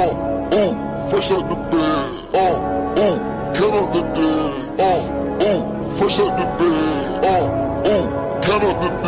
Oh, oh, fresh out the bed. Oh, oh, get out the day. Oh, oh, fresh out the bed. Oh, oh, get out the day.